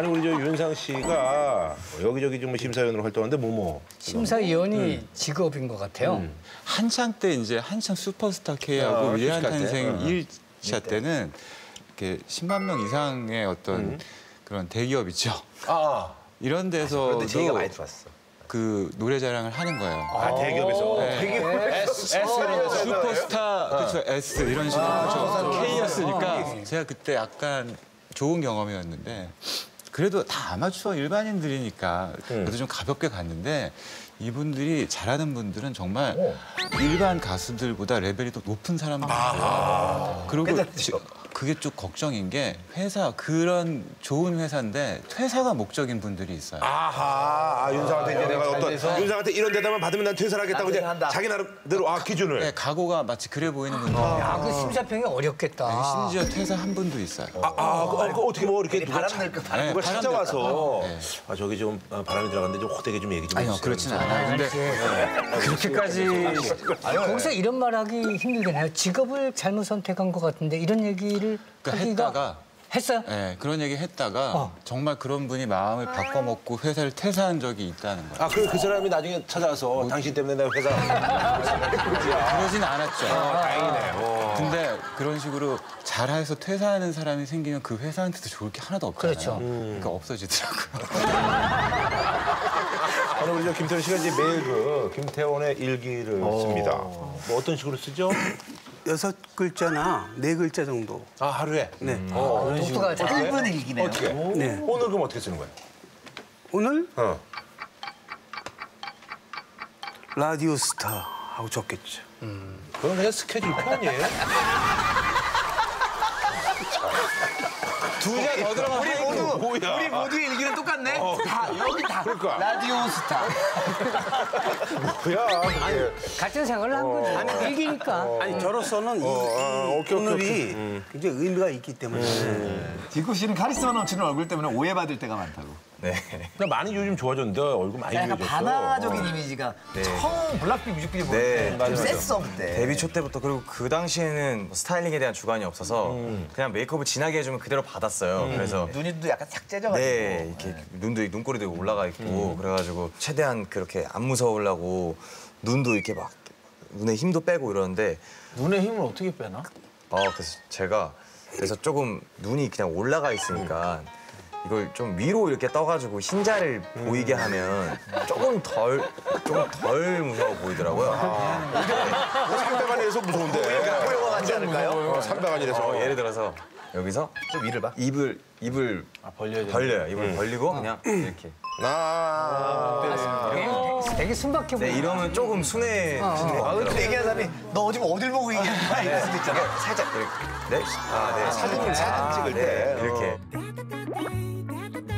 아니 우리 저 윤상 씨가 여기저기 좀 심사위원으로 활동하는데 뭐뭐. 심사위원이 직업인 것 같아요. 한창 때 이제 한창 슈퍼스타 K하고 어, 위대한 때. 탄생 어. 일 1차 때는 이렇게 10만 명 이상의 어떤 그런 대기업 있죠. 아, 이런 데서도 그런데 제의가 많이 들어왔어. 그 노래 자랑을 하는 거예요. 아 대기업에서? 네. S. S로 슈퍼스타 그렇죠 S 이런 식으로 아, 저 K였으니까 제가 그때 약간 좋은 경험이었는데 그래도 다 아마추어 일반인들이니까 그래도 좀 가볍게 갔는데 이분들이 잘하는 분들은 정말 일반 가수들보다 레벨이 더 높은 사람들이에요. 그리고 지- 그게 좀 걱정인 게 회사 그런 좋은 회사인데 퇴사가 목적인 분들이 있어요. 아하 아, 윤상한테 이제 내가 어떤 윤상한테 이런 대답만 받으면 난 퇴사를 하겠다고 이제. 자기 나름대로 아 기준을 네, 각오가 마치 그래 보이는 분들. 야, 그 심사평이 어렵겠다. 심지어 퇴사 한 분도 있어요. 아, 아, 그, 어, 그 어떻게 뭐 이렇게 누가 바람 차- 낼까 바람. 네, 누가 바람 찾아와서 네. 아 저기 좀 아, 바람이 들어갔는데 좀 호되게 좀 얘기 좀 아니요, 해주세요. 그렇진 않아요. 근데 그렇게까지 거기서 이런 말하기 힘들긴 해요. 직업을 잘못 선택한 것 같은데 이런 얘기를 그러니까 했다가 했어요? 네, 그런 얘기 했다가 어. 정말 그런 분이 마음을 바꿔먹고 회사를 퇴사한 적이 있다는 거예요. 아, 그, 그 사람이 나중에 찾아와서 당신 때문에 내가 회사. 그러진 않았죠. 다행이네. 어. 근데 그런 식으로 잘해서 퇴사하는 사람이 생기면 그 회사한테도 좋을 게 하나도 없잖아요. 그렇죠. 그러니까 없어지더라고요. 오늘 우리 저 김태원 씨가 이제 매일 그 김태원의 일기를 씁니다. 뭐 어떤 식으로 쓰죠? 여섯 글자나 네 글자 정도. 아, 하루에? 네. 어, 독특하죠. 짧은 일기네요. 어떻게? 네. 오늘 그럼 어떻게 쓰는 거예요? 오늘 어. 라디오 스타 하고 적겠죠. 그건 그냥 스케줄표예요. 두자 더 들어가면 우리 모두 뭐야? 우리 모두의 일기는 똑같네. 다 여기 다 그러니까. 라디오 스타. 뭐야? 그게. 같은 생활을 한 거죠. 아니, 일기니까. 아니 저로서는 이, 아, 이 오케이, 오케이, 오늘이 굉장히 의미가 있기 때문에 지코 씨는 카리스마 넘치는 얼굴 때문에 오해받을 때가 많다고. 나 많이 요즘 좋아졌는데 얼굴 많이 약간 좋아졌어. 바다적인 이미지가 처음 블락비 뮤직비디오 볼 네. 때좀 셌어 그때. 데뷔 초 때부터 그리고 그 당시에는 뭐 styling에 대한 주관이 없어서 그냥 메이크업을 진하게 해주면 그대로 받았어요. 그래서 눈이 또 약간 싹 째져가지고. 네 이렇게 눈도 눈꼬리도 올라가 있고 그래가지고 최대한 그렇게 안 무서우려고 눈도 이렇게 막 눈에 힘도 빼고 이러는데 눈에 힘을 어떻게 빼나? 어 그래서 제가 그래서 조금 눈이 그냥 올라가 있으니까 이걸 좀 위로 이렇게 떠가지고 흰자를 보이게 하면 조금 덜 조금 덜 무서워 보이더라고요. 상대방에서 무서운데. 호요가 같지 않을까요? 어, 상대방이라서. 어, 예를 들어서 여기서 좀 위를 봐. 입을 입을 벌려야 벌려요. 입을 벌리고 그냥 이렇게. 아. 되게, 되게 순박해 네 보여. 이러면 조금 순해지는 것 아. 근데 사람이 너 어디 어딜 보고 얘기하는 거야 이럴 수도 있잖아. 살짝 이렇게. 네. 아 네. 사진, 사진 찍을 네. 때. 이렇게. 어.